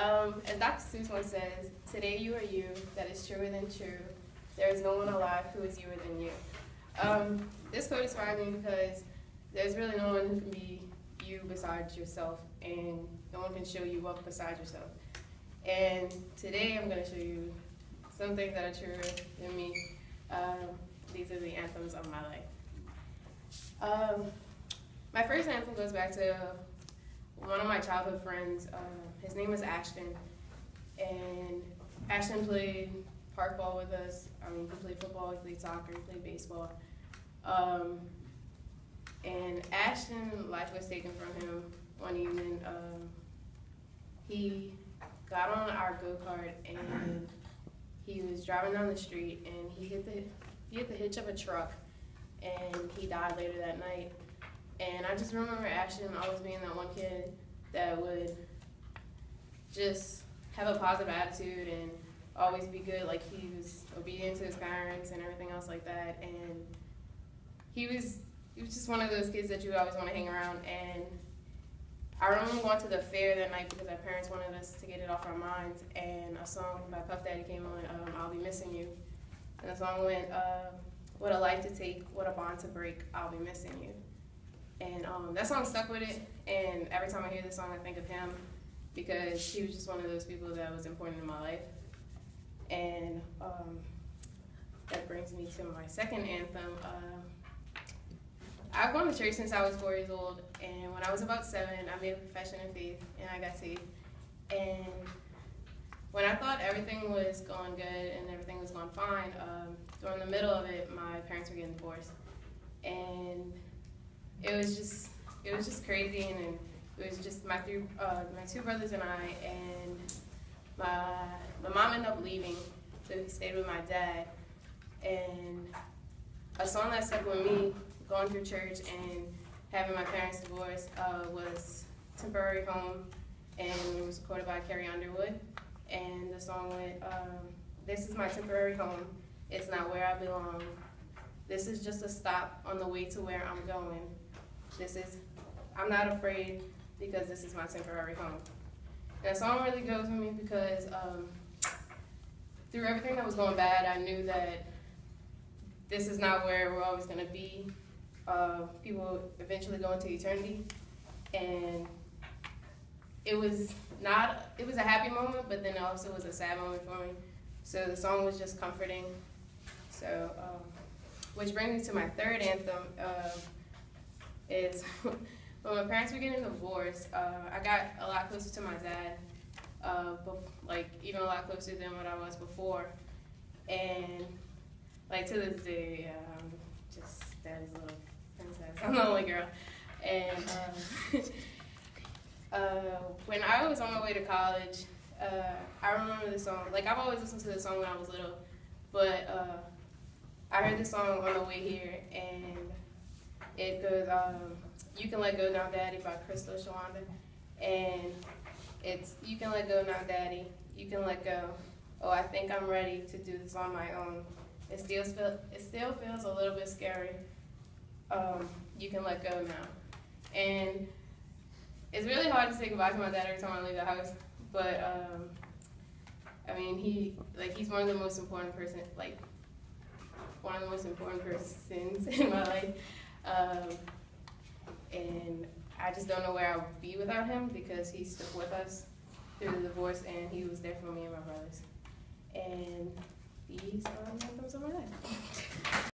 Um, as Dr. Seuss once says, today you are you, that is truer than true. There is no one alive who is youer than you. Um, this quote inspired me because there's really no one who can be you besides yourself, and no one can show you up besides yourself. And today I'm going to show you some things that are truer than me. Um, these are the anthems of my life. Um, my first anthem goes back to one of my childhood friends. Uh, his name was Ashton, and Ashton played park ball with us. I mean, he played football, he played soccer, he played baseball. Um, and Ashton, life was taken from him one evening. Um, he got on our go kart and he was driving down the street and he hit the he hit the hitch of a truck and he died later that night. And I just remember Ashton always being that one kid that would just have a positive attitude and always be good. Like he was obedient to his parents and everything else like that. And he was he was just one of those kids that you always want to hang around. And I remember going to the fair that night because our parents wanted us to get it off our minds. And a song by Puff Daddy came on, um, "I'll Be Missing You," and the song went, uh, "What a life to take, what a bond to break. I'll be missing you." And um, that song stuck with it. And every time I hear this song, I think of him because he was just one of those people that was important in my life. And um, that brings me to my second anthem. Uh, I've gone to church since I was four years old, and when I was about seven, I made a profession of faith, and I got saved. And when I thought everything was going good and everything was going fine, um, during the middle of it, my parents were getting divorced, and it was just it was just crazy, and, it was just my three uh, my two brothers and I, and my my mom ended up leaving, so we stayed with my dad, and a song that stuck with me going through church and having my parents divorce uh, was Temporary Home, and it was recorded by Carrie Underwood. And the song went, um, This is my temporary home, it's not where I belong. This is just a stop on the way to where I'm going. This is, I'm not afraid because this is my temporary home. That song really goes with me because um, through everything that was going bad, I knew that this is not where we're always going to be. Uh, people eventually go into eternity, and it was not. It was a happy moment, but then also was a sad moment for me. So the song was just comforting. So, um, which brings me to my third anthem. Uh, is when my parents were getting divorced, uh, I got a lot closer to my dad, uh, like even a lot closer than what I was before, and like to this day, um, just daddy's little princess. I'm the only girl, and um, uh, when I was on my way to college, uh, I remember the song. Like I've always listened to the song when I was little, but uh, I heard the song on the way here, and it goes, um, "You Can Let Go Now, Daddy" by Crystal Shawanda, and it's "You Can Let Go Now, Daddy. You can let go. Oh, I think I'm ready to do this on my own. It still feel, it still feels a little bit scary. Um, you can let go now, and it's really hard to say goodbye to my dad every time I leave the house. But um, I mean, he like he's one of the most important person, like one of the most important persons in my life. Um, and I just don't know where I would be without him because he stuck with us through the divorce and he was there for me and my brothers. And these are the anthems of my life.